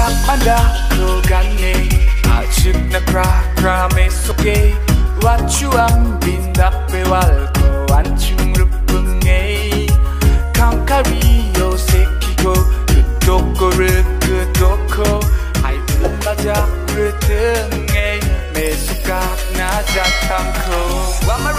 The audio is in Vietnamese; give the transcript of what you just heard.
dak manda no gane Achip na kra kra me soke Wachu ang bindak pewal ko Anchung rupung ngay Kankari yo sekiko Kudoko rukudoko Ay pumajak rutung ngay Mesukak na jatang ko Wama